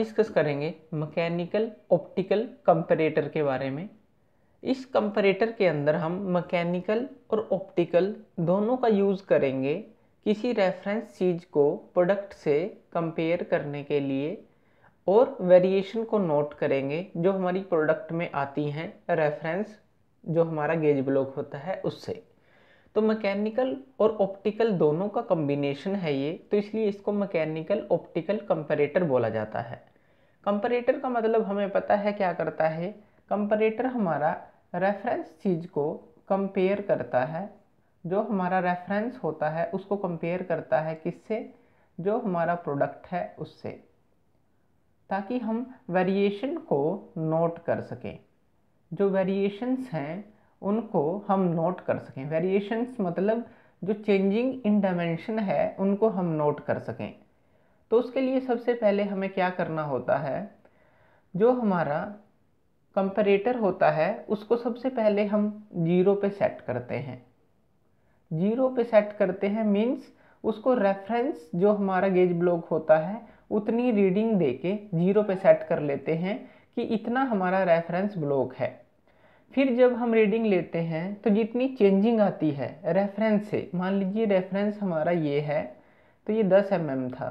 Discuss करेंगे mechanical optical comparator के बारे में। इस कंपैरेटर के अंदर हम मैकेनिकल और ऑप्टिकल दोनों का यूज़ करेंगे किसी रेफरेंस चीज़ को प्रोडक्ट से कंपेयर करने के लिए और वेरिएशन को नोट करेंगे जो हमारी प्रोडक्ट में आती हैं रेफरेंस जो हमारा गेज ब्लॉक होता है उससे। तो मैकेनिकल और ऑप्टिकल दोनों का कम्बिनेशन है ये तो इसलिए इसको मैकेनिकल ऑप्टिकल कंपैरेटर बोला जाता है। कंपैरेटर का मतलब हमें पता है क्या करता है? कंपैरेटर हमारा रेफरेंस चीज़ को कंपेयर करता है। जो हमारा रेफरेंस होता है, उसको कंपेयर करता है किससे? जो हमारा प्रोडक्ट है, उससे। ताकि हम वेरिएशन को नोट कर सकें। जो वेरिएशंस हैं उनको हम नोट कर सकें। वेरिएशंस मतलब जो चेंजिंग इन डायमेंशन है, उनको हम नोट कर सकें। तो उसके लिए सबसे पहले हमें क्या करना होता है? जो हमारा कंपैरेटर होता है, उसको सबसे पहले हम ज़ीरो पे सेट करते हैं। ज़ीरो पे सेट करते हैं मीन्स उसको रेफरेंस जो हमारा गेज ब्लॉक होता है, उतनी रीडिंग देके ज़ीरो पे सेट कर लेते हैं कि इतना हमारा रेफरेंस ब्लॉक है। फिर जब हम रीडिंग लेते हैं तो जितनी चेंजिंग आती है रेफरेंस से, मान लीजिए रेफरेंस हमारा ये है तो ये 10 एम mm था।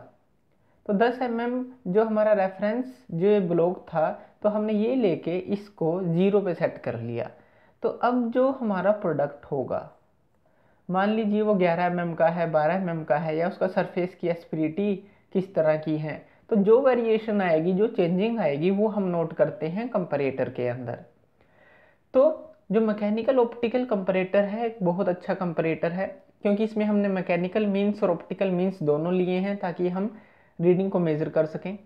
तो 10 एम mm जो हमारा रेफरेंस जो ये ब्लॉक था तो हमने ये लेके इसको ज़ीरो पे सेट कर लिया। तो अब जो हमारा प्रोडक्ट होगा, मान लीजिए वो 11 एम mm का है 12 एम mm का है, या उसका सरफेस की एस्पिरिटी किस तरह की है तो जो वेरिएशन आएगी, जो चेंजिंग आएगी, वो हम नोट करते हैं कंपरेटर के अंदर। तो जो मैकेनिकल ऑप्टिकल कंपरेटर है, एक बहुत अच्छा कंपरेटर है, क्योंकि इसमें हमने मैकेनिकल मीन्स और ऑप्टिकल मीन्स दोनों लिए हैं ताकि हम रीडिंग को मेज़र कर सकें।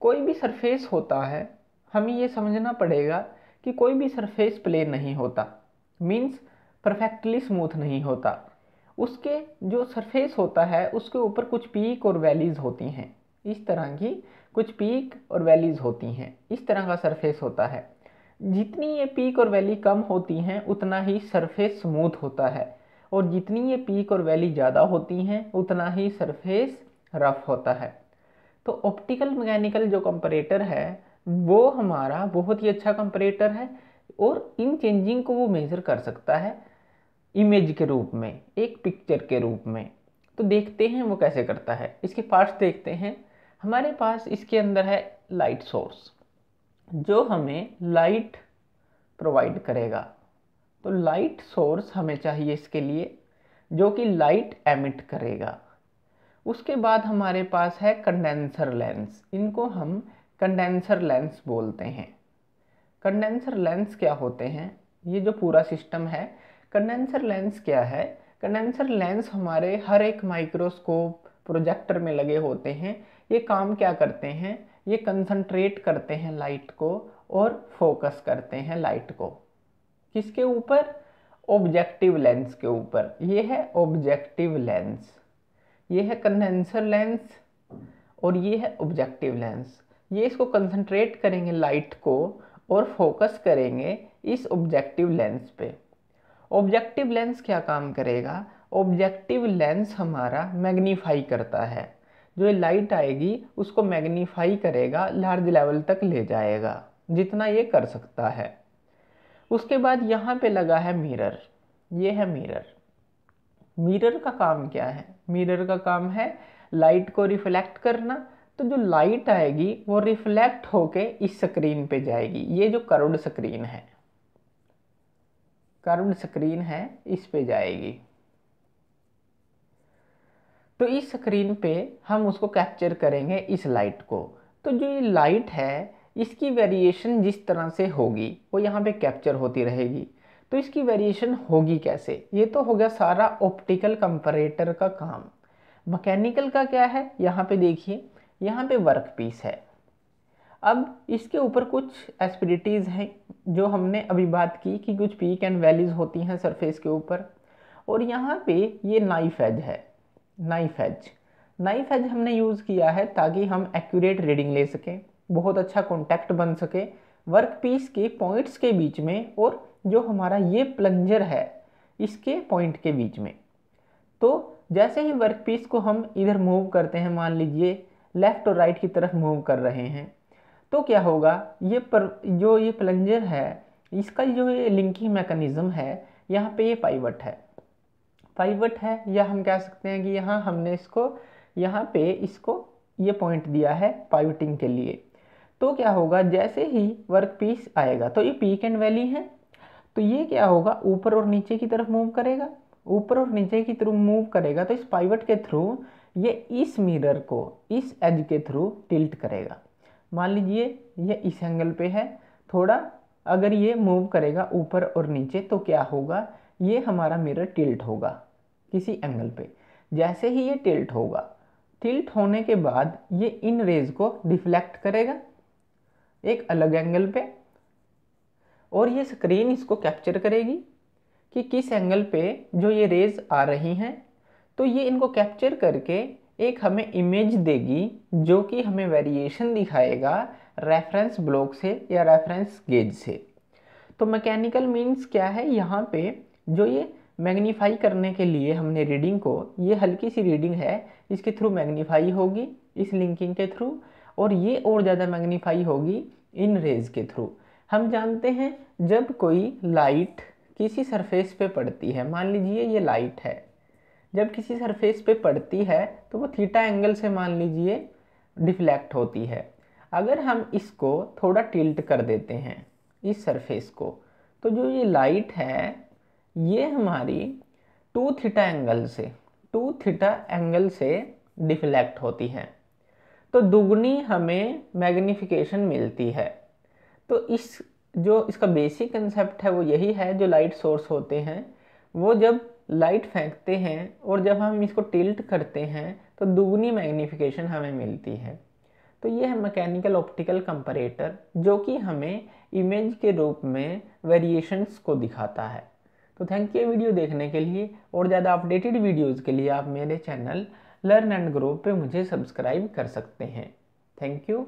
कोई भी सरफेस होता है, हमें ये समझना पड़ेगा कि कोई भी सरफेस प्लेन नहीं होता मीन्स परफेक्टली स्मूथ नहीं होता। उसके जो सरफेस होता है, उसके ऊपर कुछ पीक और वैलीज होती हैं। इस तरह की कुछ पीक और वैलीज होती हैं। इस तरह का सरफेस होता है। जितनी ये पीक और वैली कम होती हैं, उतना ही सरफेस स्मूथ होता है। और जितनी ये पीक और वैली ज़्यादा होती हैं, उतना ही सरफेस रफ होता है। तो ऑप्टिकल मैकेनिकल जो कंपरेटर है, वो हमारा बहुत ही अच्छा कंपरेटर है और इन चेंजिंग को वो मेज़र कर सकता है इमेज के रूप में, एक पिक्चर के रूप में। तो देखते हैं वो कैसे करता है। इसके पार्ट्स देखते हैं, हमारे पास इसके अंदर है लाइट सोर्स जो हमें लाइट प्रोवाइड करेगा। तो लाइट सोर्स हमें चाहिए इसके लिए, जो कि लाइट एमिट करेगा। उसके बाद हमारे पास है कंडेंसर लेंस इनको हम कंडेंसर लेंस बोलते हैं। कंडेंसर लेंस क्या होते हैं? ये जो पूरा सिस्टम है कंडेंसर लेंस क्या है? कंडेंसर लेंस हमारे हर एक माइक्रोस्कोप प्रोजेक्टर में लगे होते हैं। ये काम क्या करते हैं? ये कंसंट्रेट करते हैं लाइट को और फोकस करते हैं लाइट को। किसके ऊपर? ऑब्जेक्टिव लेंस के ऊपर। ये है ऑब्जेक्टिव लेंस ये है कंडेंसर लेंस और ये है ऑब्जेक्टिव लेंस ये इसको कंसंट्रेट करेंगे लाइट को और फोकस करेंगे इस ऑब्जेक्टिव लेंस पे। ऑब्जेक्टिव लेंस क्या काम करेगा? ऑब्जेक्टिव लेंस हमारा मैग्नीफाई करता है। जो ये लाइट आएगी, उसको मैग्नीफाई करेगा, लार्ज लेवल तक ले जाएगा, जितना ये कर सकता है। उसके बाद यहाँ पे लगा है मिरर। ये है मिरर। मिरर का काम क्या है? मिरर का काम है लाइट को रिफ्लेक्ट करना। तो जो लाइट आएगी, वो रिफ्लेक्ट होके इस स्क्रीन पे जाएगी। ये जो कर्व्ड स्क्रीन है कर्व्ड स्क्रीन है, इस पे जाएगी। तो इस स्क्रीन पे हम उसको कैप्चर करेंगे इस लाइट को। तो जो ये लाइट है, इसकी वेरिएशन जिस तरह से होगी, वो यहाँ पे कैप्चर होती रहेगी। तो इसकी वेरिएशन होगी कैसे? ये तो हो गया सारा ऑप्टिकल कंपरेटर का काम। मैकेनिकल का क्या है? यहाँ पे देखिए, यहाँ पे वर्क पीस है। अब इसके ऊपर कुछ एस्पिरिटीज़ हैं, जो हमने अभी बात की कि कुछ पीक एंड वैलीज होती हैं सरफेस के ऊपर। और यहाँ पे ये नाइफ एज है। नाइफ एज नाइफ एज हमने यूज़ किया है ताकि हम एक्यूरेट रीडिंग ले सकें, बहुत अच्छा कॉन्टैक्ट बन सके वर्क पीस के पॉइंट्स के बीच में और जो हमारा ये प्लंजर है, इसके पॉइंट के बीच में। तो जैसे ही वर्क पीस को हम इधर मूव करते हैं, मान लीजिए लेफ़्ट और राइट की तरफ़ मूव कर रहे हैं तो क्या होगा? ये पर, जो ये प्लंजर है, इसका जो ये लिंकिंग मैकेनिज्म है, यहाँ पे ये पाइवट है। पाइवट है, या हम कह सकते हैं कि यहाँ हमने इसको, यहाँ पे इसको ये पॉइंट दिया है पाइवटिंग के लिए। तो क्या होगा, जैसे ही वर्क पीस आएगा तो ये पीक एंड वैली है। तो ये क्या होगा, ऊपर और नीचे की तरफ़ मूव करेगा। ऊपर और नीचे की तरफ़ मूव करेगा तो इस पाइवट के थ्रू ये इस मिरर को, इस एज के थ्रू टिल्ट करेगा। मान लीजिए, ये इस एंगल पे है। थोड़ा अगर ये मूव करेगा ऊपर और नीचे तो क्या होगा, ये हमारा मिरर टिल्ट होगा। किसी एंगल पे। जैसे ही ये टिल्ट होगा टिल्ट होने के बाद ये इन रेज को डिफ्लेक्ट करेगा, एक अलग एंगल पे, और ये स्क्रीन इसको कैप्चर करेगी कि किस एंगल पे जो ये रेज आ रही हैं तो ये इनको कैप्चर करके एक हमें इमेज देगी जो कि हमें वेरिएशन दिखाएगा रेफरेंस ब्लॉक से या रेफरेंस गेज से। तो मैकेनिकल मीन्स क्या है? यहाँ पे जो ये मैग्नीफाई करने के लिए हमने रीडिंग को, ये हल्की सी रीडिंग है, इसके थ्रू मैग्नीफाई होगी, इस लिंकिंग के थ्रू, और ये और ज़्यादा मैग्नीफाई होगी इन रेज के थ्रू। हम जानते हैं जब कोई लाइट किसी सरफेस पे पड़ती है, मान लीजिए ये लाइट है, जब किसी सरफेस पे पड़ती है तो वो थीटा एंगल से मान लीजिए डिफ्लेक्ट होती है। अगर हम इसको थोड़ा टिल्ट कर देते हैं, इस सरफेस को तो जो ये लाइट है ये हमारी टू थीटा एंगल से, टू थीटा एंगल से डिफ्लेक्ट होती है। तो दुगनी हमें मैग्निफिकेशन मिलती है। तो इस, जो इसका बेसिक कंसेप्ट है, वो यही है, जो लाइट सोर्स होते हैं, वो जब लाइट फेंकते हैं और जब हम इसको टिल्ट करते हैं तो दुगनी मैग्नीफिकेशन हमें मिलती है। तो ये है मैकेनिकल ऑप्टिकल कंपरेटर, जो कि हमें इमेज के रूप में वेरिएशंस को दिखाता है। तो थैंक यू वीडियो देखने के लिए और ज़्यादा अपडेटेड वीडियोज़ के लिए आप मेरे चैनल लर्न एंड ग्रो पे मुझे सब्सक्राइब कर सकते हैं। Thank you